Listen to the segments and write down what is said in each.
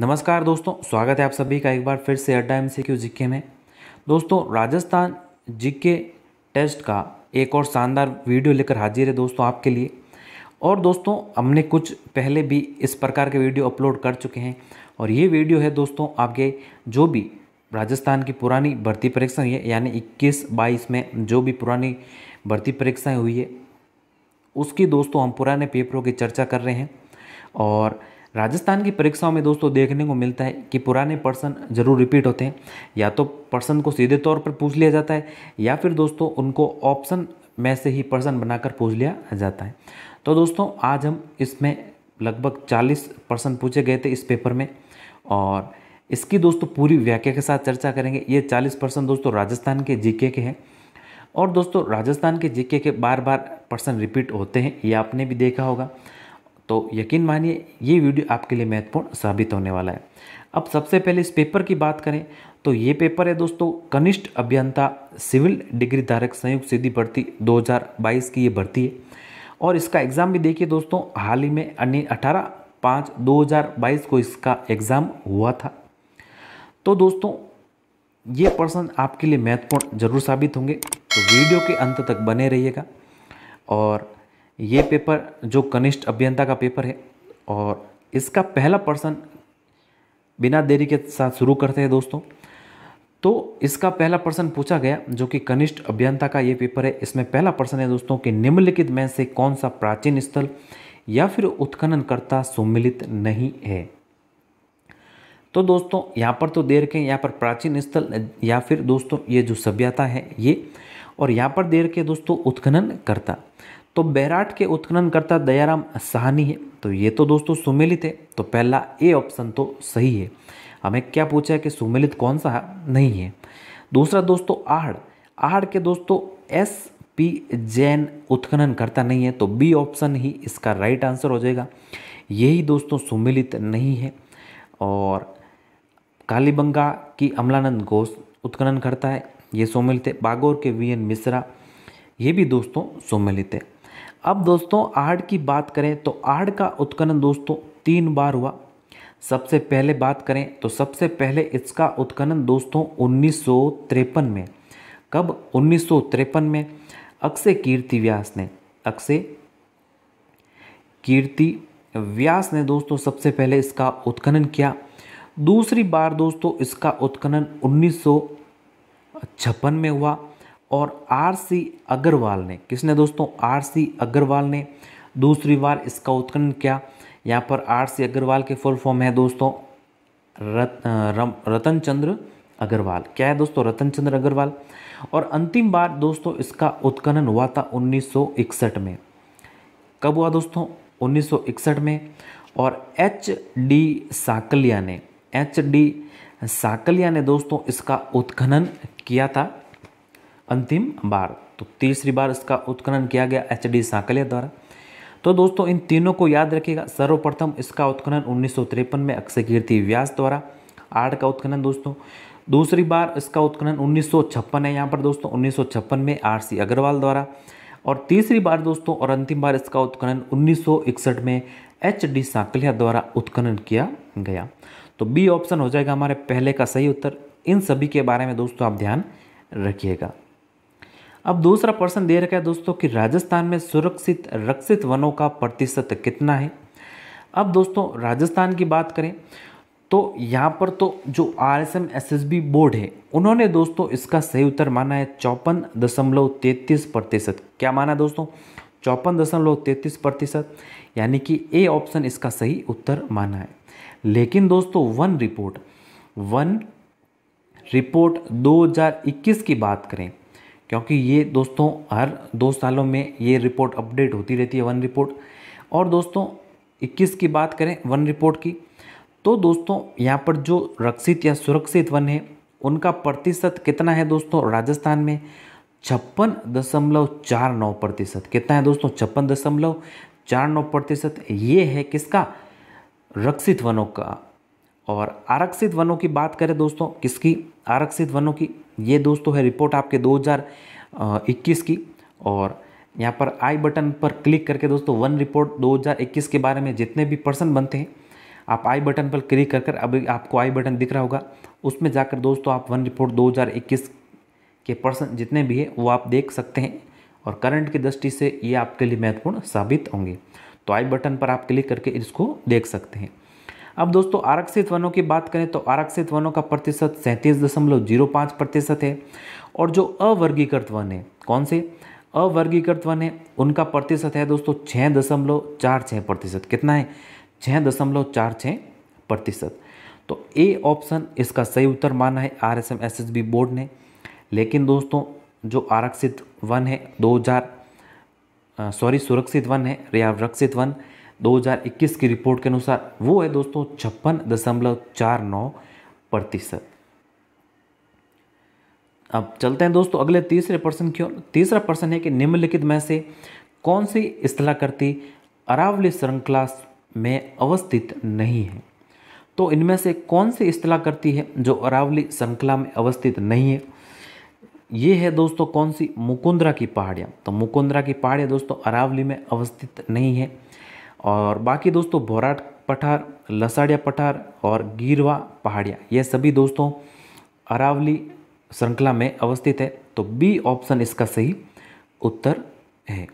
नमस्कार दोस्तों, स्वागत है आप सभी का एक बार फिर से अड्डा एम सी जिक्के में। दोस्तों, राजस्थान जिक्के टेस्ट का एक और शानदार वीडियो लेकर हाजिर है दोस्तों आपके लिए। और दोस्तों, हमने कुछ पहले भी इस प्रकार के वीडियो अपलोड कर चुके हैं। और ये वीडियो है दोस्तों, आपके जो भी राजस्थान की पुरानी भर्ती परीक्षा हुई है, यानी 21 22 में जो भी पुरानी भर्ती परीक्षाएँ हुई है, उसकी दोस्तों हम पुराने पेपरों की चर्चा कर रहे हैं। और राजस्थान की परीक्षाओं में दोस्तों देखने को मिलता है कि पुराने पर्सन ज़रूर रिपीट होते हैं। या तो पर्सन को सीधे तौर पर पूछ लिया जाता है, या फिर दोस्तों उनको ऑप्शन में से ही पर्सन बनाकर पूछ लिया जाता है। तो दोस्तों, आज हम इसमें लगभग 40 पर्सन पूछे गए थे इस पेपर में और इसकी दोस्तों पूरी व्याख्या के साथ चर्चा करेंगे। ये 40 परसेंट दोस्तों राजस्थान के जीके के हैं। और दोस्तों, राजस्थान के जीके के बार बार पर्सन रिपीट होते हैं, ये आपने भी देखा होगा। तो यकीन मानिए, ये वीडियो आपके लिए महत्वपूर्ण साबित होने वाला है। अब सबसे पहले इस पेपर की बात करें तो ये पेपर है दोस्तों, कनिष्ठ अभियंता, सिविल डिग्री धारक संयुक्त सीधी भर्ती 2022 की ये भर्ती है। और इसका एग्ज़ाम भी देखिए दोस्तों, हाल ही में अन्य अठारह पाँच दो को इसका एग्ज़ाम हुआ था। तो दोस्तों, ये पर्सन आपके लिए महत्वपूर्ण ज़रूर साबित होंगे। तो वीडियो के अंत तक बने रहिएगा और ये पेपर, जो कनिष्ठ अभियंता का पेपर है, और इसका पहला पर्सन बिना देरी के साथ शुरू करते हैं दोस्तों। तो इसका पहला प्रश्न पूछा गया, जो कि कनिष्ठ अभियंता का ये पेपर है। इसमें पहला प्रश्न है दोस्तों कि निम्नलिखित में से कौन सा प्राचीन स्थल या फिर उत्खननकर्ता सुमिलित नहीं है। तो दोस्तों, यहाँ पर तो देर के, यहाँ पर प्राचीन स्थल, या फिर दोस्तों, ये जो सभ्यता है, ये, और यहाँ पर देर के दोस्तों उत्खनन करता तो बैराट के उत्खननकर्ता दयाराम साहनी है। तो ये तो दोस्तों सुमेलित है तो पहला ए ऑप्शन तो सही है। हमें क्या पूछा है कि सुमेलित कौन सा नहीं है? दूसरा दोस्तों आहड़ आहड़ के दोस्तों एस पी जैन उत्खनन करता नहीं है तो बी ऑप्शन ही इसका राइट आंसर हो जाएगा। यही दोस्तों सुमिलित नहीं है और कालीबंगा की अमलानंद घोष उत्खनन करता है, ये सुमिलित है। बागोर के वी एन मिश्रा, ये भी दोस्तों सुमिलित है। अब दोस्तों आहड़ की बात करें तो आहड़ का उत्खनन दोस्तों तीन बार हुआ। सबसे पहले बात करें तो सबसे पहले इसका उत्खनन दोस्तों उन्नीस में। कब? उन्नीस सौ तिरपन में। अक्षय कीर्ति व्यास ने। अक्षय कीर्ति व्यास ने दोस्तों सबसे पहले इसका उत्खनन किया। दूसरी बार दोस्तों इसका उत्खनन उन्नीस सौ छप्पन में हुआ। और आर सी अग्रवाल ने किसने दोस्तों? आर सी अग्रवाल ने। दूसरी बार इसका उत्खनन किया। यहाँ पर आर सी अग्रवाल के फुल फॉर्म है दोस्तों रत, रतन चंद्र अग्रवाल। क्या है दोस्तों? रतन चंद्र अग्रवाल। और अंतिम बार दोस्तों इसका उत्खनन हुआ था 1961 में। कब हुआ दोस्तों? 1961 में। और एच डी साकलिया ने एच डी साकलिया ने दोस्तों इसका उत्खनन किया था। अंतिम बार। तो तीसरी बार इसका उत्खनन किया गया एच डी साकलिया द्वारा। तो दोस्तों, इन तीनों को याद रखिएगा। सर्वप्रथम इसका उत्खनन उन्नीस सौ तिरपन में अक्षय कीर्ति व्यास द्वारा। आर्ट का उत्खनन दोस्तों। दूसरी बार इसका उत्खनन उन्नीस सौ छप्पन है यहाँ पर दोस्तों, उन्नीस सौ छप्पन में आर सी अग्रवाल द्वारा। और तीसरी बार दोस्तों और अंतिम बार इसका उत्खनन उन्नीस सौ इकसठ में एच डी सांकलिया द्वारा उत्खनन किया गया। तो बी ऑप्शन हो जाएगा हमारे पहले का सही उत्तर। इन सभी के बारे में दोस्तों आप ध्यान रखिएगा। अब दूसरा प्रश्न दे रखा है दोस्तों कि राजस्थान में सुरक्षित, रक्षित वनों का प्रतिशत कितना है? अब दोस्तों, राजस्थान की बात करें तो यहाँ पर तो जो R S M, S S B board है, उन्होंने दोस्तों इसका सही उत्तर माना है चौपन दशमलव तैतीस प्रतिशत। क्या माना दोस्तों? चौपन दशमलव तैंतीस प्रतिशत, यानी कि ए ऑप्शन इसका सही उत्तर माना है। लेकिन दोस्तों, वन रिपोर्ट वन रिपोर्ट 2021 की बात करें क्योंकि ये दोस्तों, हर दो सालों में ये रिपोर्ट अपडेट होती रहती है, वन रिपोर्ट। और दोस्तों 21 की बात करें, वन रिपोर्ट की तो दोस्तों, यहाँ पर जो रक्षित या सुरक्षित वन है, उनका प्रतिशत कितना है दोस्तों राजस्थान में? छप्पन दशमलव चार नौ प्रतिशत। कितना है दोस्तों? छप्पन दशमलव चार नौ प्रतिशत। ये है किसका? रक्षित वनों का। और आरक्षित वनों की बात करें दोस्तों, किसकी? आरक्षित वनों की। ये दोस्तों है रिपोर्ट आपके 2021 की और यहाँ पर आई बटन पर क्लिक करके दोस्तों, वन रिपोर्ट 2021 के बारे में जितने भी पर्सन बनते हैं, आप आई बटन पर क्लिक कर कर अभी आपको आई बटन दिख रहा होगा। उसमें जाकर दोस्तों, आप वन रिपोर्ट 2021 के पर्सन जितने भी है, वो आप देख सकते हैं और करंट की दृष्टि से ये आपके लिए महत्वपूर्ण साबित होंगे। तो आई बटन पर आप क्लिक करके इसको देख सकते हैं। अब दोस्तों, आरक्षित वनों की बात करें तो आरक्षित वनों का प्रतिशत सैंतीस दशमलव ज़ीरो पाँच प्रतिशत है। और जो अवर्गीकृत वन है, कौन से? अवर्गीकृत वन है, उनका प्रतिशत है दोस्तों छः दशमलव चार छः प्रतिशत। कितना है? छः दशमलव चार छः प्रतिशत। तो ए ऑप्शन, इसका सही उत्तर माना है R S M S S B board ने। लेकिन दोस्तों, जो आरक्षित वन है 2000 सॉरी, सुरक्षित वन है, या वन 2021 की रिपोर्ट के अनुसार वो है दोस्तों छप्पन दशमलव चार नौ प्रतिशत। अब चलते हैं दोस्तों अगले तीसरे प्रश्न की ओर। तीसरा प्रश्न है कि निम्नलिखित में से कौन सी स्थलाकृति अरावली श्रृंखला में अवस्थित नहीं है? तो इनमें से कौन सी स्थलाकृति है जो अरावली श्रृंखला में अवस्थित नहीं है? ये है दोस्तों कौन सी मुकुंदरा की पहाड़ियाँ। तो मुकुंदरा की पहाड़ियाँ दोस्तों अरावली में अवस्थित नहीं है। और बाकी दोस्तों भोराट पठार, लसाड़िया पठार और गिरवा पहाड़िया, ये सभी दोस्तों अरावली श्रृंखला में अवस्थित है तो बी ऑप्शन इसका सही उत्तर है।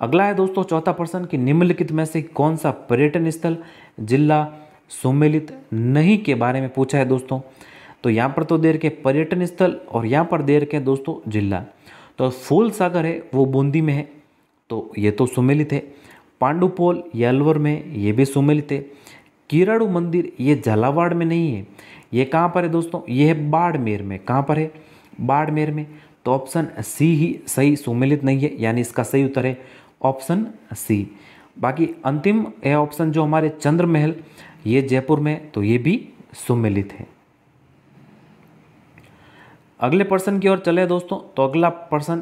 अगला है दोस्तों चौथा प्रश्न कि निम्नलिखित में से कौन सा पर्यटन स्थल जिला सुमेलित नहीं के बारे में पूछा है दोस्तों? तो यहाँ पर तो देर के पर्यटन स्थल और यहाँ पर देर के दोस्तों जिला। तो फूल सागर है, वो बूंदी में है तो ये तो सुमेलित है। पांडुपोल ये अलवर में ये भी सुमिलित है किराड़ू मंदिर ये झालावाड़ में नहीं है। ये कहाँ पर है दोस्तों? ये है बाड़मेर में। कहाँ पर है? बाड़मेर में। तो ऑप्शन सी ही सही सुमिलित नहीं है, यानी इसका सही उत्तर है ऑप्शन सी। बाकी अंतिम है ऑप्शन जो हमारे चंद्र महल ये जयपुर में तो ये भी सुमिलित है। अगले प्रश्न की ओर चले दोस्तों। तो अगला प्रश्न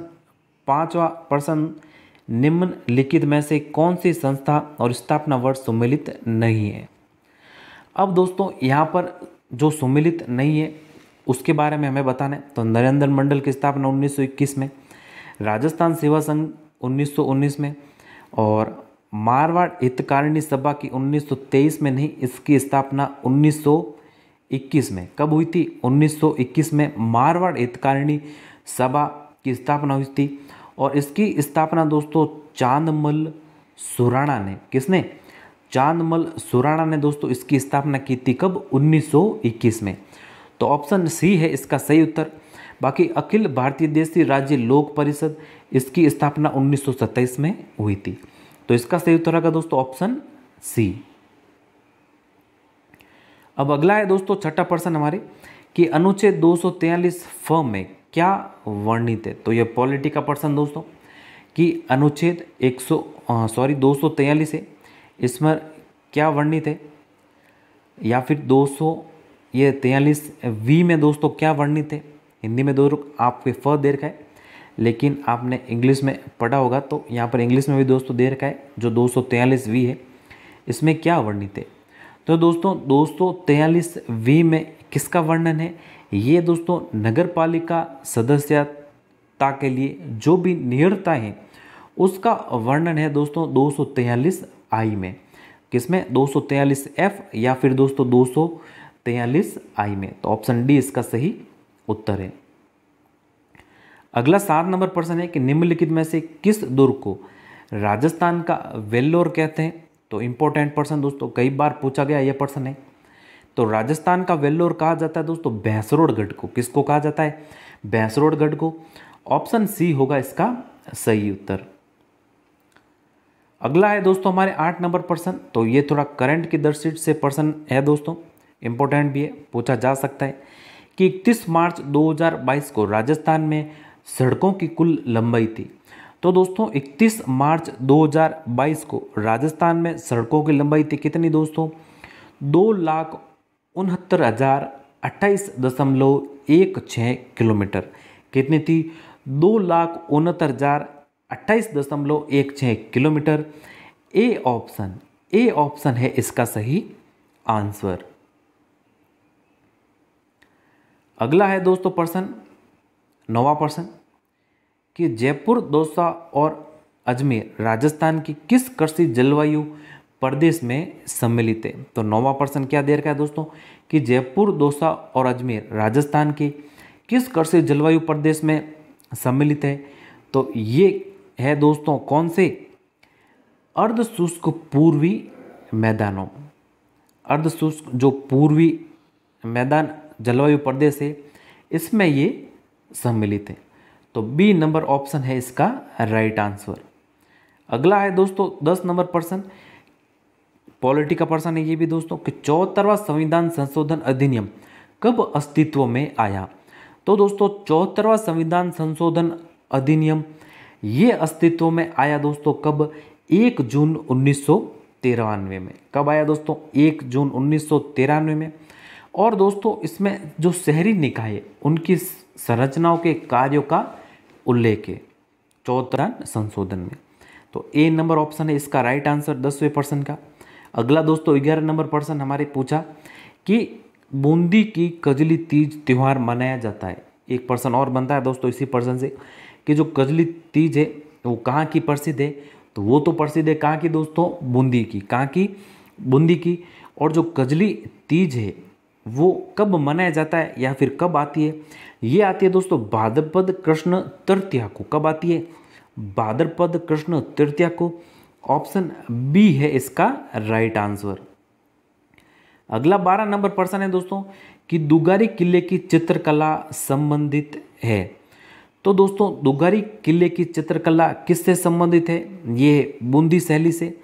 पांचवा प्रश्न निम्नलिखित में से कौन सी संस्था और स्थापना वर्ष सुमेलित नहीं है? अब दोस्तों, यहाँ पर जो सुमिलित नहीं है, उसके बारे में हमें बताना है। तो नरेंद्र मंडल की स्थापना 1921 में, राजस्थान सेवा संघ 1919 में, और मारवाड़ हितकारिणी सभा की 1923 में नहीं, इसकी स्थापना 1921 में। कब हुई थी? 1921 में मारवाड़ हितकारिणी सभा की स्थापना हुई थी। और इसकी स्थापना दोस्तों चांदमल सुराणा ने, किसने? चांदमल सुराणा ने दोस्तों इसकी स्थापना की थी कब? 1921 में। तो ऑप्शन सी है इसका सही उत्तर। बाकी अखिल भारतीय देशी राज्य लोक परिषद इसकी स्थापना 1927 में हुई थी। तो इसका सही उत्तर होगा दोस्तों ऑप्शन सी। अब अगला है दोस्तों छठा प्रश्न हमारे कि अनुच्छेद 243 फर्म में क्या वर्णित है? तो ये पॉलिटी का प्रश्न दोस्तों, कि अनुच्छेद 100 सॉरी 243 है, इसमें क्या वर्णित है? या फिर 200 ये तैयलीस वी में दोस्तों क्या वर्णित है? हिंदी में दो आपके फ दे रखा है, लेकिन आपने इंग्लिश में पढ़ा होगा तो यहाँ पर इंग्लिश में भी दोस्तों दे रखा है, जो दो वी है, इसमें क्या वर्णित है? तो दोस्तों, दो वी में किसका वर्णन है? ये दोस्तों नगर पालिका सदस्यता के लिए जो भी नियरता है, उसका वर्णन है दोस्तों दो आई में। किसमें? दो एफ़ या फिर दोस्तों दो आई में। तो ऑप्शन डी इसका सही उत्तर है। अगला सात नंबर प्रश्न है कि निम्नलिखित में से किस दुर्ग को राजस्थान का वेल्लोर कहते हैं? तो इंपॉर्टेंट प्रश्न दोस्तों कई बार पूछा गया, यह प्रश्न है। तो राजस्थान का वेल्लोर कहा जाता है दोस्तों? भैंसरोडगढ़ को किसको कहा जाता है? भैंसरोडगढ़ को ऑप्शन सी होगा इसका सही उत्तर। अगला है दोस्तों हमारे आठ नंबर प्रश्न तो ये थोड़ा करंट की दर्शित से प्रश्न है दोस्तों। इंपॉर्टेंट भी है। पूछा जा सकता है कि इकतीस मार्च 2022 को राजस्थान में सड़कों की कुल लंबाई थी। तो दोस्तों 31 मार्च 2022 को राजस्थान में सड़कों की लंबाई थी कितनी दोस्तों? दो लाख उनहत्तर हज़ार अट्ठाईस दशमलव एक छः किलोमीटर। कितनी थी? दो लाख उनहत्तर हज़ार अट्ठाईस दशमलव एक छः kilometre. A option A option है इसका सही आंसर। अगला है दोस्तों प्रश्न, नवा प्रश्न, कि जयपुर, दौसा और अजमेर राजस्थान की किस कृषि जलवायु प्रदेश में सम्मिलित है। तो नौवा प्रश्न क्या दे रखा है दोस्तों? कि जयपुर, दौसा और अजमेर राजस्थान के किस कृषि जलवायु प्रदेश में सम्मिलित है? तो ये है दोस्तों कौन से? अर्ध शुष्क पूर्वी मैदानों। अर्ध शुष्क जो पूर्वी मैदान जलवायु प्रदेश है, इसमें ये सम्मिलित है। तो बी नंबर ऑप्शन है इसका राइट आंसर। अगला है दोस्तों दस नंबर प्रश्न। पॉलिटी का प्रश्न है ये भी दोस्तों कि चौहत्तरवा संविधान संशोधन अधिनियम कब अस्तित्व में आया? तो दोस्तों, चौहत्तरवा संविधान संशोधन अधिनियम ये अस्तित्व में आया दोस्तों कब? एक जून उन्नीस में। कब आया दोस्तों? एक जून उन्नीस में। और दोस्तों, इसमें जो शहरी निकाय, उनकी संरचनाओं के कार्यों का उल्लेख है चौहत्तरा संशोधन में। तो ए नंबर ऑप्शन है इसका राइट आंसर दसवें पर्सन का। अगला दोस्तों, ग्यारह नंबर पर्सन हमारे पूछा कि बूंदी की कजली तीज त्यौहार मनाया जाता है। एक पर्सन और बनता है दोस्तों इसी पर्सन से कि जो कजली तीज है, वो कहाँ की प्रसिद्ध है? तो वो तो प्रसिद्ध है कहाँ की दोस्तों? बूंदी की। कहाँ की? बूंदी की। और जो कजली तीज है, वो कब मनाया जाता है या फिर कब आती है? ये आती है दोस्तों भाद्रपद कृष्ण तृतीया को। कब आती है? भाद्रपद कृष्ण तृतीया को। ऑप्शन बी है इसका राइट आंसर। अगला बारह नंबर प्रश्न है दोस्तों, कि दुगारी किले की चित्रकला संबंधित है। तो दोस्तों, दुगारी किले की चित्रकला किससे संबंधित है? ये बूंदी शैली से।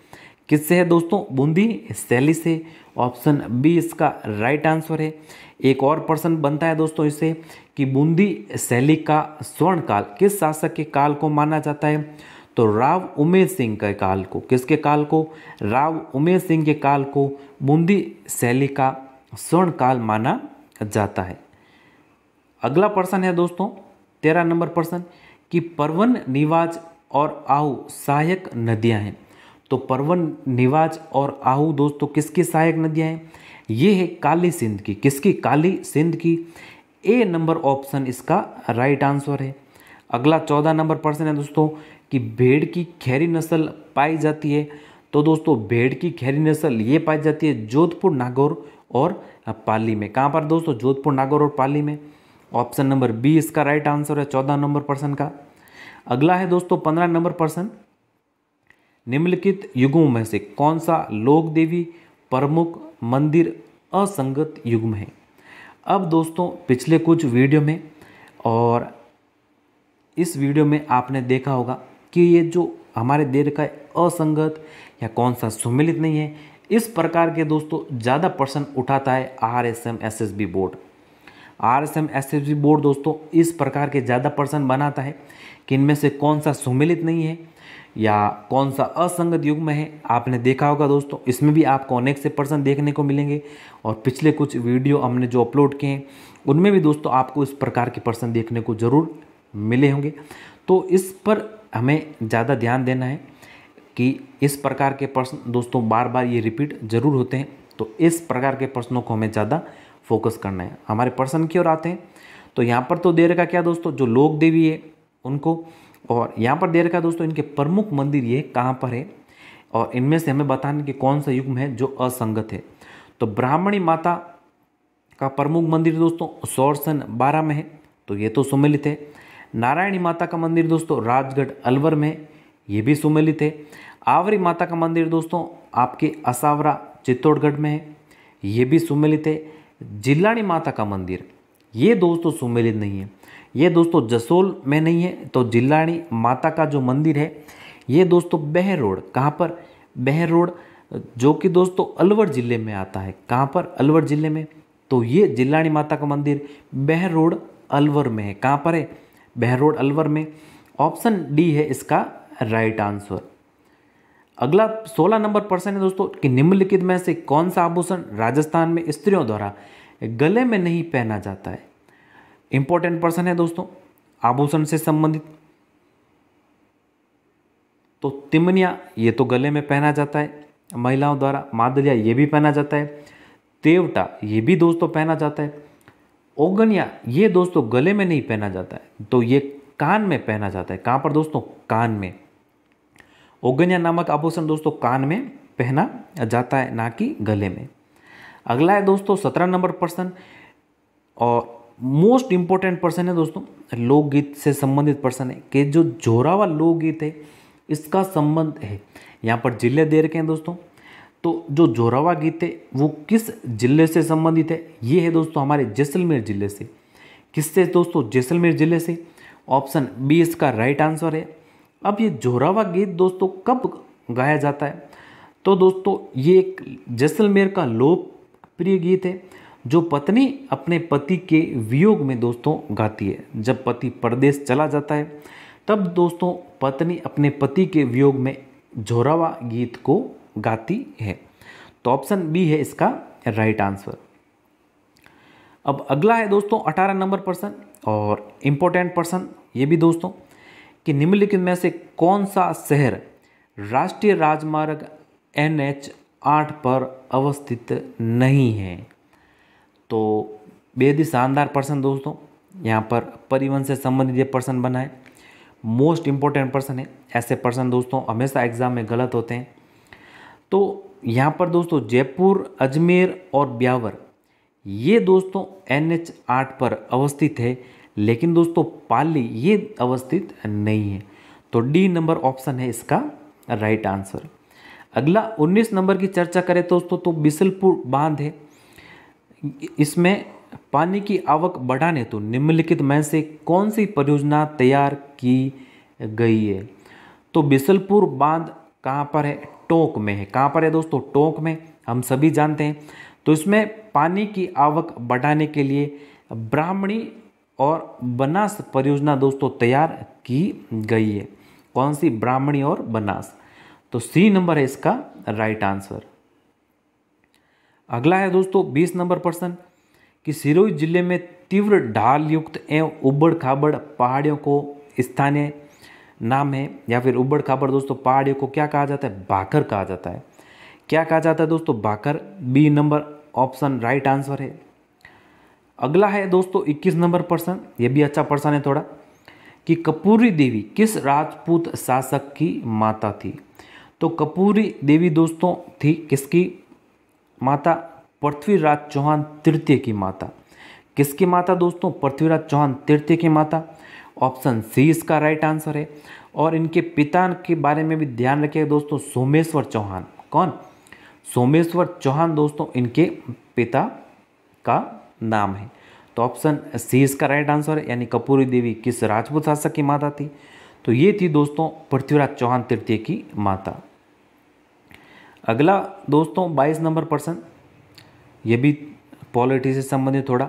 किससे है दोस्तों? बूंदी शैली से। ऑप्शन बी इसका राइट आंसर है। एक और प्रश्न बनता है दोस्तों इससे कि बूंदी शैली का स्वर्ण काल किस शासक के काल को माना जाता है? तो राव उमेश सिंह के काल को, किसके काल को? राव उमेश सिंह के काल को बूंदी शैली का स्वर्ण काल माना जाता है। अगला प्रश्न है दोस्तों, तेरह नंबर प्रश्न, कि परवन निवाज और आहू सहायक नदियाँ हैं। तो परवन निवाज और आहू दोस्तों, किसकी सहायक नदियाँ हैं? ये है काली सिंध की। किसकी? काली सिंध की। ए नंबर ऑप्शन इसका राइट आंसर है। अगला चौदह नंबर प्रश्न है दोस्तों कि भेड़ की खैरी नस्ल पाई जाती है। तो दोस्तों, भेड़ की खैरी नस्ल ये पाई जाती है जोधपुर, नागौर और पाली में। कहाँ पर दोस्तों? जोधपुर, नागौर और पाली में। ऑप्शन नंबर बी इसका राइट आंसर है चौदह नंबर प्रश्न का। अगला है दोस्तों, पंद्रह नंबर प्रश्न निम्नलिखित युगों में से कौन सा लोक देवी प्रमुख मंदिर असंगत युग्म है? अब दोस्तों, पिछले कुछ वीडियो में और इस वीडियो में आपने देखा होगा कि ये जो हमारे देर का असंगत या कौन सा सुमिलित नहीं है, इस प्रकार के दोस्तों ज़्यादा प्रश्न उठाता है R S M S S B board. R S M S S B board दोस्तों इस प्रकार के ज़्यादा प्रश्न बनाता है कि इनमें से कौन सा सुमिलित नहीं है या कौन सा असंगत युग में है। आपने देखा होगा दोस्तों, इसमें भी आपको अनेक से प्रश्न देखने को मिलेंगे और पिछले कुछ वीडियो हमने जो अपलोड किए हैं, उनमें भी दोस्तों आपको इस प्रकार के प्रश्न देखने को ज़रूर मिले होंगे। तो इस पर हमें ज़्यादा ध्यान देना है कि इस प्रकार के प्रश्न दोस्तों बार बार ये रिपीट ज़रूर होते हैं तो इस प्रकार के प्रश्नों को हमें ज़्यादा फोकस करना है। हमारे प्रश्न की ओर आते हैं तो यहाँ पर तो दे रखा क्या दोस्तों, जो लोक देवी है उनको, और यहाँ पर दे रखा दोस्तों इनके प्रमुख मंदिर ये कहाँ पर है, और इनमें से हमें बताने कि कौन सा युग्म है जो असंगत है। तो ब्राह्मणी माता का प्रमुख मंदिर दोस्तों सौरसन बारह में है तो ये तो सुमिलित है। नारायणी माता का मंदिर दोस्तों राजगढ़ अलवर में, ये भी सुमिलित है आवरी माता का मंदिर दोस्तों आपके असावरा चित्तौड़गढ़ में है, ये भी सुमिलित है जिलानी माता का मंदिर, ये दोस्तों सुमेलित नहीं है। ये दोस्तों जसोल में नहीं है तो जिलानी माता का जो मंदिर है, ये दोस्तों बहर रोड, कहाँ पर? बहर रोड, जो कि दोस्तों अलवर ज़िले में आता है। कहाँ पर? अलवर ज़िले में। तो ये जिलानी माता का मंदिर बहर रोड अलवर में है। कहाँ पर है? बहर रोड अलवर में ऑप्शन डी है इसका राइट आंसर। अगला सोलह नंबर प्रश्न है दोस्तों कि निम्नलिखित में से कौन सा आभूषण राजस्थान में स्त्रियों द्वारा गले में नहीं पहना जाता है? इंपॉर्टेंट प्रश्न है दोस्तों, आभूषण से संबंधित। तो तिमनिया, ये तो गले में पहना जाता है, महिलाओं द्वारा मादलिया, ये भी पहना जाता है, तेवटा, ये भी दोस्तों पहना जाता है। ओगनिया, ये दोस्तों गले में नहीं पहना जाता है तो ये कान में पहना जाता है। कहाँ पर दोस्तों? कान में। ओगनिया नामक आभूषण दोस्तों कान में पहना जाता है, ना कि गले में। अगला है दोस्तों सत्रह नंबर पर्सन और मोस्ट इम्पोर्टेंट पर्सन है दोस्तों, लोकगीत से संबंधित पर्सन है कि जो जोरावा लोकगीत है, इसका संबंध है। यहाँ पर ज़िले दे रखे हैं दोस्तों। तो जो जोरावा गीत है, वो किस ज़िले से संबंधित है? ये है दोस्तों हमारे जैसलमेर ज़िले से। किससे दोस्तों? जैसलमेर ज़िले से। ऑप्शन बी इसका राइट आंसर है। अब ये जोरावा गीत दोस्तों कब गाया जाता है? तो दोस्तों, ये एक जैसलमेर का लोकप्रिय गीत है, जो पत्नी अपने पति के वियोग में दोस्तों गाती है। जब पति परदेश चला जाता है, तब दोस्तों पत्नी अपने पति के वियोग में झोरावा गीत को गाती है। तो ऑप्शन बी है इसका राइट आंसर अब अगला है दोस्तों अठारह नंबर पर्सन और इम्पोर्टेंट पर्सन ये भी दोस्तों, कि निम्नलिखित में से कौन सा शहर राष्ट्रीय राजमार्ग एन एच आठ पर अवस्थित नहीं है? तो बेहद ही शानदार पर्सन दोस्तों, यहाँ पर परिवहन से संबंधित ये पर्सन बना है। मोस्ट इम्पोर्टेंट पर्सन है। ऐसे पर्सन दोस्तों, हमेशा एग्ज़ाम में गलत होते हैं। तो यहाँ पर दोस्तों जयपुर, अजमेर और ब्यावर, ये दोस्तों एन एच आठ पर अवस्थित है, लेकिन दोस्तों पाली ये अवस्थित नहीं है। तो डी नंबर ऑप्शन है इसका राइट आंसर। अगला 19 नंबर की चर्चा करें दोस्तों तो बिसलपुर बाँध है। इसमें पानी की आवक बढ़ाने तो निम्नलिखित में से कौन सी परियोजना तैयार की गई है? तो बिसलपुर बाँध कहाँ पर है? टोंक में है। कहाँ पर है दोस्तों? टोंक में। हम सभी जानते हैं। तो इसमें पानी की आवक बढ़ाने के लिए ब्राह्मणी और बनास परियोजना दोस्तों तैयार की गई है। कौन सी? ब्राह्मणी और बनास। तो सी नंबर है इसका राइट आंसर अगला है दोस्तों बीस नंबर प्रश्न। कि सिरोही ज़िले में तीव्र ढाल युक्त एवं उबड़ खाबड़ पहाड़ियों को स्थानीय नाम है या फिर उबड़ खाबड़, दोस्तों, पहाड़ियों को क्या कहा जाता है? भाकर कहा जाता है। क्या कहा जाता है, दोस्तों? Bhaker B number option right answer है। अगला है, दोस्तों 21 नंबर प्रश्न ये भी अच्छा प्रश्न है थोड़ा, कि कपूरी देवी किस राजपूत शासक की माता थी? तो कपूरी देवी, दोस्तों, थी किसकी माता? पृथ्वीराज चौहान तृतीय की माता। किसकी माता, दोस्तों? पृथ्वीराज चौहान तृतीय की माता। ऑप्शन सी इसका राइट आंसर है। और इनके पिता के बारे में भी ध्यान रखिएगा दोस्तों, सोमेश्वर चौहान। कौन? सोमेश्वर चौहान दोस्तों, इनके पिता का नाम है। तो ऑप्शन सी इसका राइट आंसर है, यानी कपूरी देवी किस राजपूत शासक की माता थी? तो ये थी दोस्तों, पृथ्वीराज चौहान तृतीय की माता। अगला दोस्तों 22 नंबर प्रश्न ये भी पॉलिटी से संबंधित थोड़ा।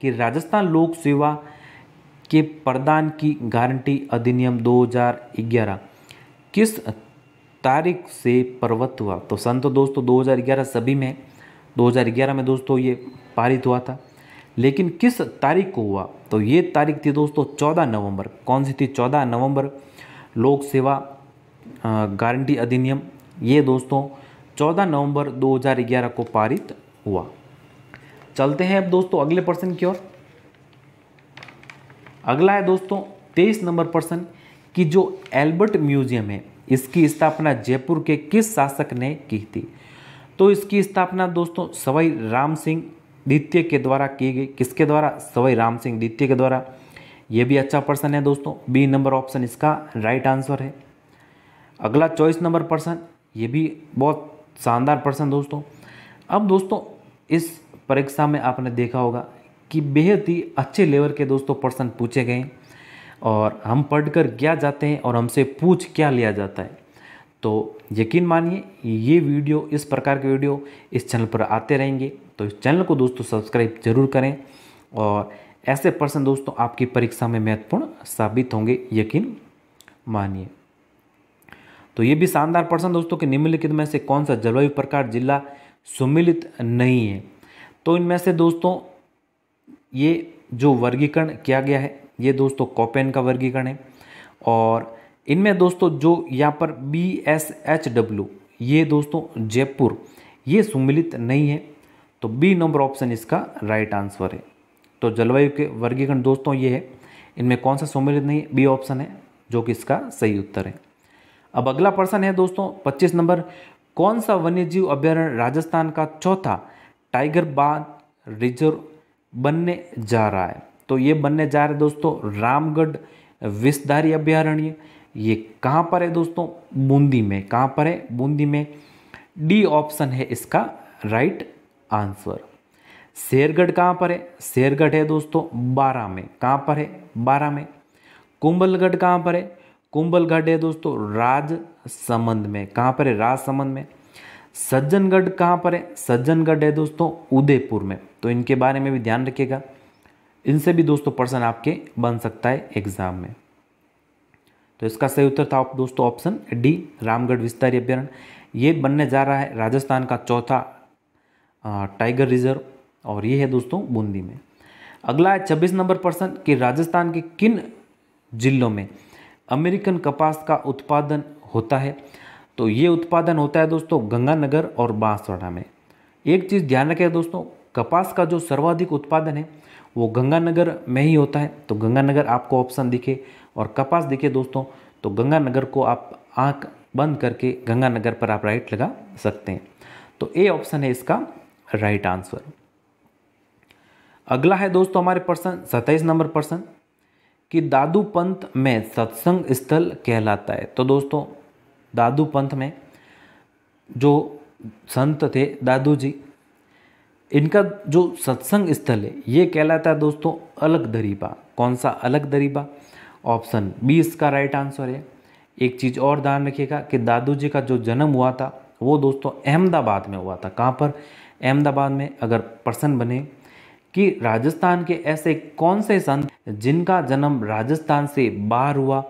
कि राजस्थान लोक सेवा के प्रदान की गारंटी अधिनियम 2011 किस तारीख से प्रवत हुआ? तो सन तो दोस्तों 2011 सभी में 2011 में दोस्तों ये पारित हुआ था। लेकिन किस तारीख को हुआ? तो ये तारीख थी दोस्तों 14 नवंबर। कौन सी थी? 14 नवंबर लोक सेवा गारंटी अधिनियम। ये दोस्तों 14 नवंबर 2011 को पारित हुआ। चलते हैं अब दोस्तों अगले प्रश्न की ओर। अगला है दोस्तों, तेईस नंबर प्रश्न कि जो एल्बर्ट म्यूज़ियम है, इसकी स्थापना जयपुर के किस शासक ने की थी? तो इसकी स्थापना दोस्तों, सवाई राम सिंह द्वितीय के द्वारा की गई। किसके द्वारा? सवाई राम सिंह द्वितीय के द्वारा। यह भी अच्छा प्रश्न है दोस्तों। बी नंबर ऑप्शन इसका राइट आंसर है। अगला चॉइस नंबर प्रश्न ये भी बहुत शानदार प्रश्न दोस्तों। अब दोस्तों, इस परीक्षा में आपने देखा होगा कि बेहद ही अच्छे लेवल के दोस्तों प्रश्न पूछे गए और हम पढ़कर क्या जाते हैं और हमसे पूछ क्या लिया जाता है। तो यकीन मानिए, ये वीडियो, इस प्रकार के वीडियो इस चैनल पर आते रहेंगे। तो इस चैनल को दोस्तों सब्सक्राइब ज़रूर करें और ऐसे प्रश्न दोस्तों आपकी परीक्षा में महत्वपूर्ण साबित होंगे, यकीन मानिए। तो ये भी शानदार प्रश्न दोस्तों कि निम्नलिखित में से कौन सा जलवायु प्रकार जिला सुमिलित नहीं है। तो इनमें से दोस्तों ये जो वर्गीकरण किया गया है, ये दोस्तों कॉपेन का वर्गीकरण है। और इनमें दोस्तों जो यहाँ पर बी एस एच डब्ल्यू ये दोस्तों जयपुर, ये सुमिलित नहीं है। तो बी नंबर ऑप्शन इसका राइट आंसर है। तो जलवायु के वर्गीकरण दोस्तों ये है, इनमें कौन सा सुमिलित नहीं है? बी ऑप्शन है, जो कि इसका सही उत्तर है। अब अगला प्रश्न है दोस्तों 25 नंबर, कौन सा वन्यजीव अभ्यारण्य राजस्थान का चौथा टाइगर बाग रिज़र्व बनने जा रहा है। तो ये बनने जा रहा दोस्तों रामगढ़ विषधारी अभ्यारण्य। ये कहाँ पर है दोस्तों? बूंदी में। कहाँ पर है? बूंदी में। डी ऑप्शन है इसका राइट आंसर। शेरगढ़ कहाँ पर है? शेरगढ़ है दोस्तों बारह में। कहाँ पर है? बारह में। कुंभलगढ़ कहाँ पर है? कुंभलगढ़ है दोस्तों राजसमंद में। कहाँ पर है? राजसमंद में। सज्जनगढ़ कहाँ पर है? सज्जनगढ़ है दोस्तों, उदयपुर में। तो इनके बारे में भी ध्यान रखिएगा। इनसे भी दोस्तों पर्सन आपके बन सकता है एग्ज़ाम में। तो इसका सही उत्तर था दोस्तों ऑप्शन डी, रामगढ़ विस्तारी अभ्यारण्य। ये बनने जा रहा है राजस्थान का चौथा टाइगर रिज़र्व, और ये है दोस्तों बूंदी में। अगला है छब्बीस नंबर पर्सन कि राजस्थान के किन जिलों में अमेरिकन कपास का उत्पादन होता है? तो ये उत्पादन होता है दोस्तों गंगानगर और बांसवाड़ा में। एक चीज़ ध्यान रखें दोस्तों, कपास का जो सर्वाधिक उत्पादन है, वो गंगानगर में ही होता है। तो गंगानगर आपको ऑप्शन दिखे और कपास दिखे दोस्तों तो गंगानगर को आप आँख बंद करके गंगानगर पर आप राइट लगा सकते हैं। तो ए ऑप्शन है इसका राइट आंसर अगला है दोस्तों हमारे पर्सन सत्ताईस नंबर पर्सन कि दादू पंथ में सत्संग स्थल कहलाता है। तो दोस्तों दादू पंथ में जो संत थे दादू जी इनका जो सत्संग स्थल है, ये कहलाता है दोस्तों अलग दरीबा। कौन सा अलग दरीबा? ऑप्शन बी इसका राइट आंसर है। एक चीज़ और ध्यान रखिएगा कि दादू जी का जो जन्म हुआ था, वो दोस्तों अहमदाबाद में हुआ था। कहाँ पर? अहमदाबाद में अगर पर्सन बने कि राजस्थान के ऐसे कौन से संत जिनका जन्म राजस्थान से बाहर हुआ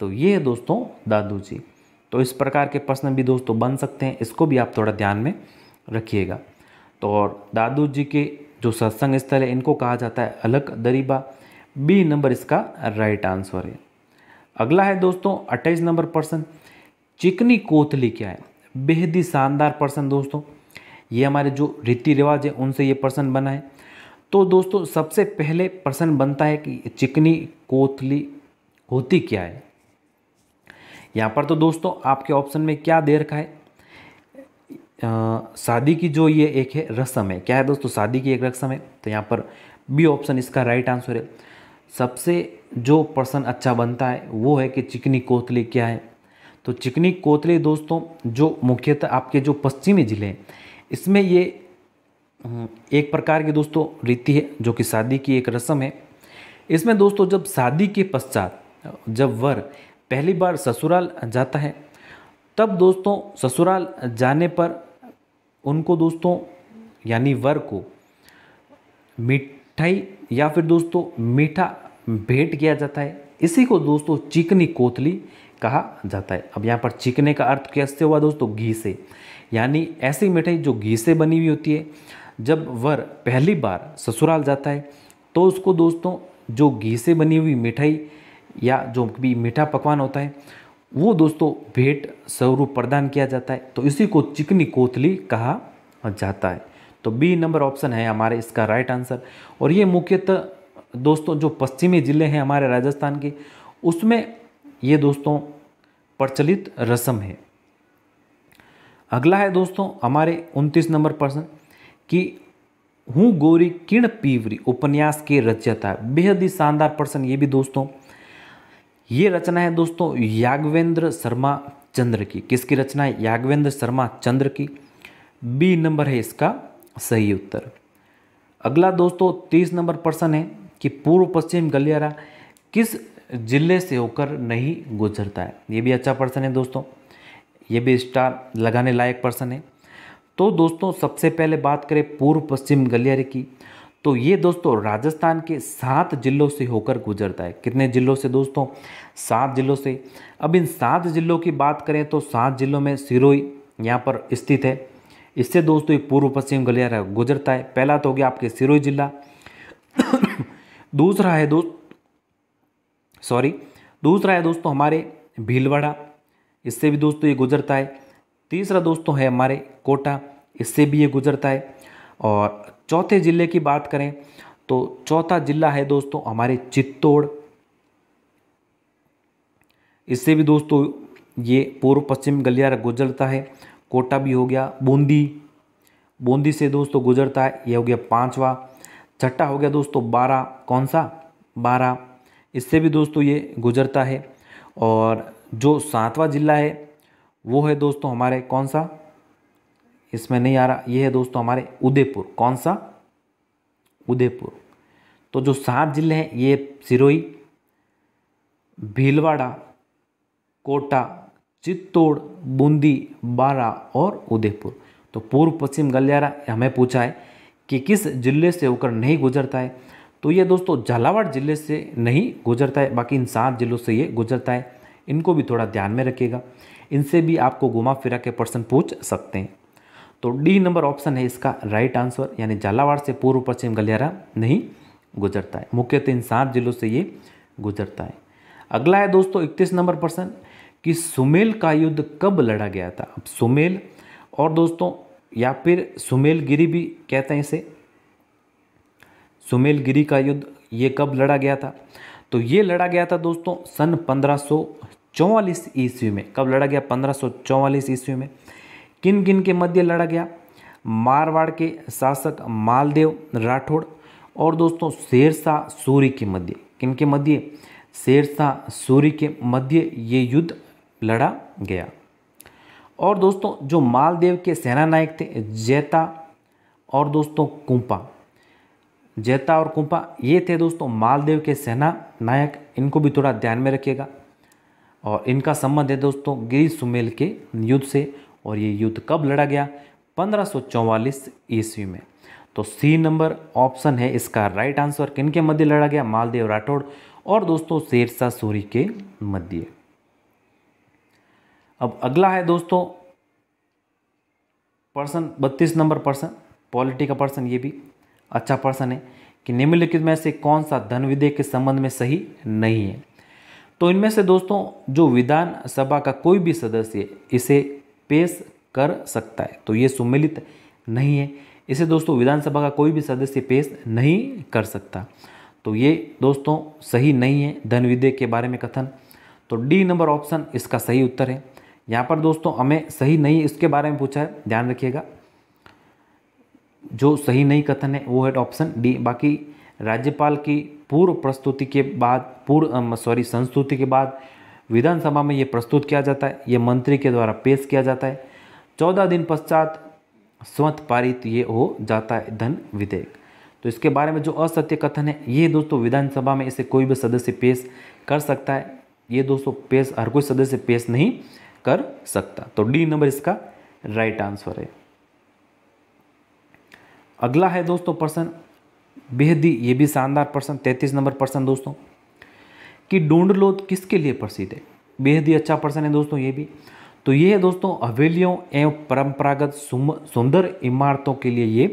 तो ये दोस्तों दादू जी तो इस प्रकार के प्रश्न भी दोस्तों बन सकते हैं। इसको भी आप थोड़ा ध्यान में रखिएगा। तो और दादू जी के जो सत्संग स्थल है, इनको कहा जाता है अलग दरीबा। बी नंबर इसका राइट आंसर है। अगला है दोस्तों, अट्ठाईस नंबर पर्सन चिकनी कोतली क्या है? बेहद ही शानदार पर्सन दोस्तों। ये हमारे जो रीति रिवाज है, उनसे ये पर्सन बना है। तो दोस्तों, सबसे पहले पर्सन बनता है कि चिकनी कोतली होती क्या है? यहाँ पर तो दोस्तों आपके ऑप्शन में क्या दे रखा है? शादी की जो ये एक है, रस्म है। क्या है दोस्तों? शादी की एक रस्म है। तो यहाँ पर बी ऑप्शन इसका राइट आंसर है। सबसे जो पर्सन अच्छा बनता है, वो है कि चिकनी कोतली क्या है? तो चिकनी कोतली दोस्तों, जो मुख्यतः आपके जो पश्चिमी ज़िले हैं, इसमें ये एक प्रकार की दोस्तों रीति है, जो कि शादी की एक रस्म है। इसमें दोस्तों जब शादी के पश्चात, जब वर पहली बार ससुराल जाता है। तब दोस्तों ससुराल जाने पर उनको दोस्तों, यानी वर को मिठाई या फिर दोस्तों मीठा भेंट किया जाता है। इसी को दोस्तों चिकनी कोतली कहा जाता है। अब यहाँ पर चिकने का अर्थ कैसे हुआ दोस्तों? घी से। यानी ऐसी मिठाई जो घी से बनी हुई होती है। जब वर पहली बार ससुराल जाता है तो उसको दोस्तों जो घी से बनी हुई मिठाई या जो भी मीठा पकवान होता है, वो दोस्तों भेंट स्वरूप प्रदान किया जाता है। तो इसी को चिकनी कोतली कहा जाता है। तो बी नंबर ऑप्शन है हमारे इसका राइट आंसर और ये मुख्यतः दोस्तों जो पश्चिमी ज़िले हैं हमारे राजस्थान के, उसमें ये दोस्तों प्रचलित रस्म है। अगला है दोस्तों हमारे उनतीस नंबर प्रश्न कि हूँ गोरी किण पीवरी उपन्यास के रचयिता। बेहद ही शानदार प्रश्न ये भी दोस्तों। ये रचना है दोस्तों यागवेंद्र शर्मा चंद्र की। किसकी रचना है? यागवेंद्र शर्मा चंद्र की। बी नंबर है इसका सही उत्तर। अगला दोस्तों तीस नंबर प्रश्न है कि पूर्व पश्चिम गलियारा किस ज़िले से होकर नहीं गुजरता है? ये भी अच्छा प्रश्न है दोस्तों। ये भी स्टार लगाने लायक प्रश्न है। तो दोस्तों सबसे पहले बात करें पूर्व पश्चिम गलियारे की। तो ये दोस्तों राजस्थान के सात जिलों से होकर गुजरता है। कितने जिलों से दोस्तों? सात जिलों से। अब इन सात जिलों की बात करें तो सात जिलों में सिरोई यहाँ पर स्थित है। इससे दोस्तों ये पूर्व पश्चिम गलियारा गुजरता है। पहला तो हो गया आपके सिरोही जिला। दूसरा है दोस्त, सॉरी, दूसरा है दोस्तों हमारे भीलवाड़ा। इससे भी दोस्तों ये गुजरता है। तीसरा दोस्तों है हमारे कोटा। इससे भी ये गुजरता है। और चौथे ज़िले की बात करें तो चौथा ज़िला है दोस्तों हमारे चित्तौड़। इससे भी दोस्तों ये पूर्व पश्चिम गलियारा गुजरता है, कोटा भी हो गया, बूंदी। बूंदी से दोस्तों गुजरता है, ये हो गया पांचवा। छठा हो गया दोस्तों बारह, कौन सा? बारह। इससे भी दोस्तों ये गुजरता है और जो सातवां जिला है, वो है दोस्तों हमारे कौन सा? इसमें नहीं आ रहा। ये है दोस्तों हमारे उदयपुर। कौन सा? उदयपुर। तो जो सात ज़िले हैं, ये सिरोही, भीलवाड़ा, कोटा, चित्तौड़, बूंदी, बारा और उदयपुर। तो पूर्व पश्चिम गलियारा हमें पूछा है कि किस ज़िले से होकर नहीं गुजरता है? तो ये दोस्तों झालावाड़ ज़िले से नहीं गुजरता है, बाकी इन सात जिलों से ये गुजरता है। इनको भी थोड़ा ध्यान में रखिएगा। इनसे भी आपको घुमा फिरा के प्रश्न पूछ सकते हैं। तो डी नंबर ऑप्शन है इसका राइट आंसर यानी झालावाड़ से पूर्व पश्चिम गलियारा नहीं गुजरता है। मुख्यतः इन सात जिलों से ये गुजरता है। अगला है दोस्तों इकतीस नंबर प्रश्न कि सुमेल का युद्ध कब लड़ा गया था? अब सुमेल और दोस्तों या फिर सुमेल गिरी भी कहते हैं इसे। सुमेल गिरी का युद्ध ये कब लड़ा गया था? तो ये लड़ा गया था दोस्तों सन पंद्रह ईस्वी में। कब लड़ा गया? पंद्रह ईस्वी में। किन किन के मध्य लड़ा गया? मारवाड़ के शासक मालदेव राठौड़ और दोस्तों शेरशाह सूरी के मध्य। किन के मध्य? शेरशाह सूरी के मध्य ये युद्ध लड़ा गया। और दोस्तों जो मालदेव के सेना नायक थे, जैता और दोस्तों कुंपा। जैता और कुंपा ये थे दोस्तों मालदेव के सेना नायक इनको भी थोड़ा ध्यान में रखिएगा। और इनका संबंध है दोस्तों गिरी सुमेल के युद्ध से। और ये युद्ध कब लड़ा गया? पंद्रह ईस्वी में। तो सी नंबर ऑप्शन है इसका राइट आंसर किन के मध्य लड़ा गया? मालदेव राठौड़ और दोस्तों शेरशाह सूरी के मध्य। अब अगला है दोस्तों पर्सन बत्तीस नंबर पर्सन पॉलिटी का पर्सन ये भी अच्छा पर्सन है कि निम्नलिखित में से कौन सा धन विधेयक के संबंध में सही नहीं है। तो इनमें से दोस्तों जो विधानसभा का कोई भी सदस्य इसे पेश कर सकता है। तो ये सुमिलित नहीं है। इसे दोस्तों विधानसभा का कोई भी सदस्य पेश नहीं कर सकता। तो ये दोस्तों सही नहीं है धन विधेयक के बारे में कथन। तो डी नंबर ऑप्शन इसका सही उत्तर है। यहाँ पर दोस्तों हमें सही नहीं इसके बारे में पूछा है। ध्यान रखिएगा। जो सही नहीं कथन है वो है ऑप्शन डी। बाकी राज्यपाल की पूर्व प्रस्तुति के बाद पूर्व सॉरी, संस्तुति के बाद विधानसभा में ये प्रस्तुत किया जाता है, ये मंत्री के द्वारा पेश किया जाता है। चौदह दिन पश्चात स्वत पारित ये हो जाता है धन विधेयक। तो इसके बारे में जो असत्य कथन है, ये दोस्तों विधानसभा में इसे कोई भी सदस्य पेश कर सकता है। ये दोस्तों पेश, हर कोई सदस्य पेश नहीं कर सकता। तो डी नंबर इसका राइट आंसर है। अगला है दोस्तों प्रश्न, बेहद ये भी शानदार प्रश्न, तैतीस नंबर प्रश्न दोस्तों। कि डोंडलोत किसके लिए प्रसिद्ध है। बेहद ही अच्छा प्रश्न है दोस्तों ये भी। तो ये है दोस्तों हवेलियों एवं परंपरागत सुंदर इमारतों के लिए ये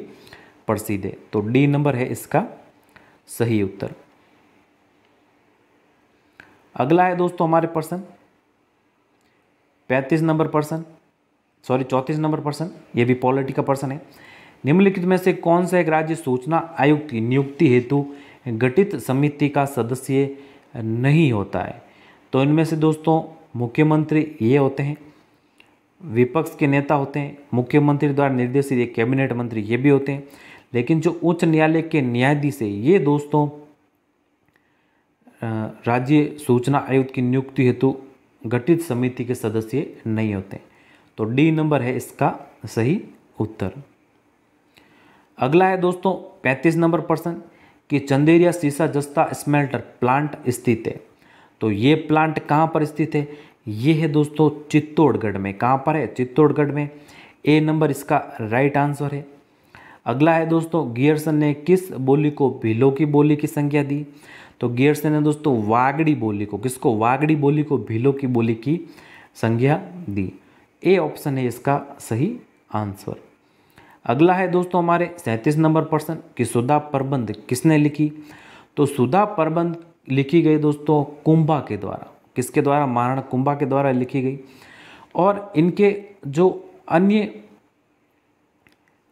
प्रसिद्ध है। तो डी नंबर है इसका सही उत्तर। अगला है दोस्तों हमारे प्रश्न पैंतीस नंबर पर्सन सॉरी चौंतीस नंबर पर्सन ये भी पॉलिटी का पर्सन है। निम्नलिखित में से कौन सा एक राज्य सूचना आयुक्त की नियुक्ति हेतु गठित समिति का सदस्य नहीं होता है। तो इनमें से दोस्तों, मुख्यमंत्री ये होते हैं, विपक्ष के नेता होते हैं, मुख्यमंत्री द्वारा निर्देशित ये कैबिनेट मंत्री ये भी होते हैं। लेकिन जो उच्च न्यायालय के न्यायाधीश है, ये दोस्तों राज्य सूचना आयुक्त की नियुक्ति हेतु गठित समिति के सदस्य नहीं होते तो डी नंबर है इसका सही उत्तर। अगला है दोस्तों, पैंतीस नंबर प्रश्न कि चंदेरिया सीसा जस्ता स्मेल्टर प्लांट स्थित है। तो ये प्लांट कहाँ पर स्थित है? ये है दोस्तों चित्तौड़गढ़ में। कहाँ पर है? चित्तौड़गढ़ में। ए नंबर इसका राइट आंसर है। अगला है दोस्तों, गियर्सन ने किस बोली को भीलों की बोली की संख्या दी? तो गियर्सन ने दोस्तों वागड़ी बोली को, किसको? वागड़ी बोली को भीलों की बोली की संज्ञा दी। ए ऑप्शन है इसका सही आंसर अगला है दोस्तों हमारे सैंतीस नंबर प्रश्न कि सुधा प्रबंध किसने लिखी? तो सुधा प्रबंध लिखी गई दोस्तों कुंभा के द्वारा। किसके द्वारा? महाराणा कुंभा के द्वारा लिखी गई। और इनके जो अन्य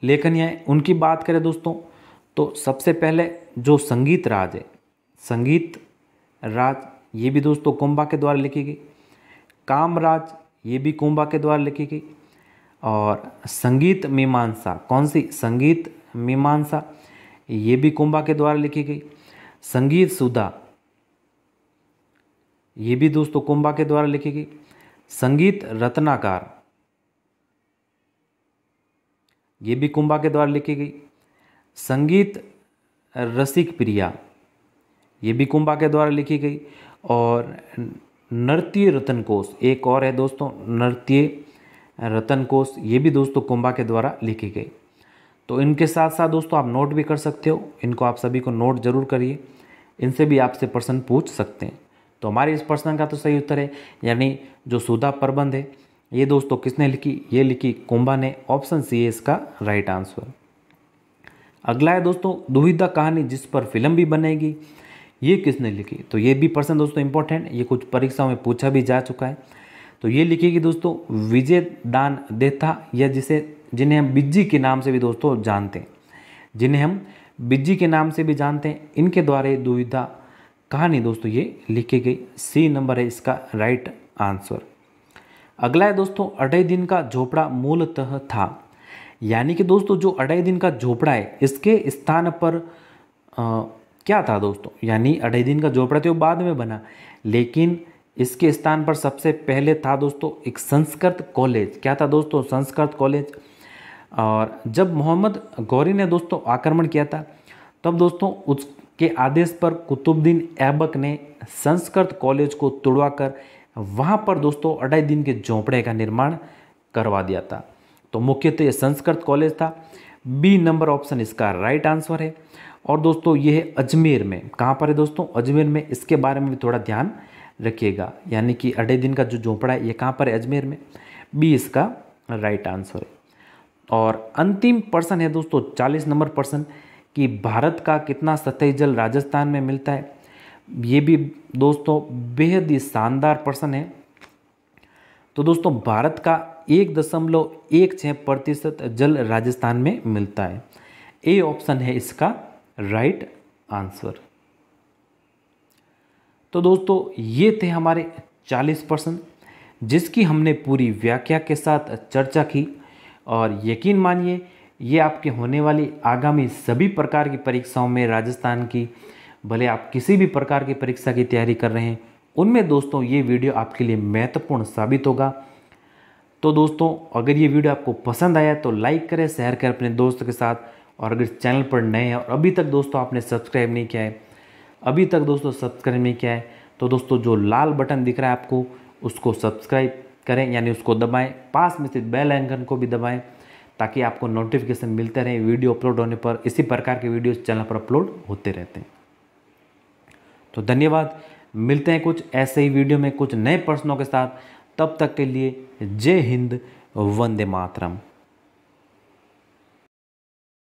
लेखनियाँ उनकी बात करें दोस्तों तो सबसे पहले जो संगीत राज है, संगीत राज, ये भी दोस्तों कुंभा के द्वारा लिखी गई। कामराज, ये भी कुंभा के द्वारा लिखी गई। और संगीत मीमांसा, कौन सी? संगीत मीमांसा, ये भी कुंभा के द्वारा लिखी गई। संगीत सुधा, ये भी दोस्तों कुंभा के द्वारा लिखी गई। संगीत रत्नाकार, ये भी कुंभा के द्वारा लिखी गई। संगीत रसिक प्रिया, ये भी कुंभा के द्वारा लिखी गई। और नृत्य रतन कोश एक और है दोस्तों नृत्य रतन कोश ये भी दोस्तों कुंभा के द्वारा लिखी गई। तो इनके साथ साथ दोस्तों आप नोट भी कर सकते हो। इनको आप सभी को नोट ज़रूर करिए। इनसे भी आपसे प्रश्न पूछ सकते हैं। तो हमारे इस प्रश्न का तो सही उत्तर है, यानी जो सुधा प्रबंध है, ये दोस्तों किसने लिखी? ये लिखी कुंभा ने। ऑप्शन सी है इसका राइट आंसर। अगला है दोस्तों, दुविधा कहानी जिस पर फ़िल्म भी बनेगी, ये किसने लिखी? तो ये भी प्रश्न दोस्तों इंपॉर्टेंट ये कुछ परीक्षाओं में पूछा भी जा चुका है। तो ये लिखेगी दोस्तों विजय दान देता या जिसे जिन्हें हम बिज्जी के नाम से भी दोस्तों जानते हैं। जिन्हें हम बिज्जी के नाम से भी जानते हैं इनके द्वारा दुविधा कहानी दोस्तों ये लिखी गई। सी नंबर है इसका राइट आंसर। अगला है दोस्तों अढ़ाई दिन का झोपड़ा मूलतः था। यानी कि दोस्तों जो अढ़ाई दिन का झोपड़ा है इसके स्थान पर आ, क्या था दोस्तों? यानी अढ़ाई दिन का झोपड़ा तो बाद में बना लेकिन इसके स्थान पर सबसे पहले था दोस्तों एक संस्कृत कॉलेज। क्या था दोस्तों? संस्कृत कॉलेज। और जब मोहम्मद गौरी ने दोस्तों आक्रमण किया था, तब दोस्तों उसके आदेश पर कुतुबुद्दीन ऐबक ने संस्कृत कॉलेज को तुड़वाकर वहाँ पर दोस्तों अढ़ाई दिन के झोंपड़े का निर्माण करवा दिया था। तो मुख्यतः संस्कृत कॉलेज था। बी नंबर ऑप्शन इसका राइट आंसर है। और दोस्तों ये है अजमेर में, कहाँ पर है दोस्तों? अजमेर में। इसके बारे में भी थोड़ा ध्यान रखिएगा। यानी कि अढ़ाई दिन का जो झोंपड़ा है, ये कहाँ पर है? अजमेर में। बी इसका राइट आंसर है। और अंतिम पर्सन है दोस्तों, चालीस नंबर पर्सन कि भारत का कितना सतही जल राजस्थान में मिलता है। ये भी दोस्तों बेहद ही शानदार प्रश्न है। तो दोस्तों, भारत का एक दशमलव एक छः प्रतिशत जल राजस्थान में मिलता है। ए ऑप्शन है इसका राइट आंसर तो दोस्तों, ये थे हमारे 40 परसेंट जिसकी हमने पूरी व्याख्या के साथ चर्चा की। और यकीन मानिए, ये आपके होने वाली आगामी सभी प्रकार की परीक्षाओं में राजस्थान की, भले आप किसी भी प्रकार की परीक्षा की तैयारी कर रहे हैं, उनमें दोस्तों ये वीडियो आपके लिए महत्वपूर्ण साबित होगा। तो दोस्तों, अगर ये वीडियो आपको पसंद आया तो लाइक करें, शेयर करें अपने दोस्तों के साथ। और अगर चैनल पर नए हैं और अभी तक दोस्तों आपने सब्सक्राइब नहीं किया है अभी तक दोस्तों सब्सक्राइब नहीं किया है तो दोस्तों जो लाल बटन दिख रहा है आपको, उसको सब्सक्राइब करें, यानी उसको दबाएँ, पास में स्थित बेल आइकन को भी दबाएँ, ताकि आपको नोटिफिकेशन मिलते रहे, वीडियो अपलोड होने पर, इसी प्रकार के वीडियो चैनल पर अपलोड होते रहते हैं। तो धन्यवाद, मिलते हैं कुछ ऐसे ही वीडियो में कुछ नए प्रश्नों के साथ, तब तक के लिए जय हिंद, वंदे मातरम।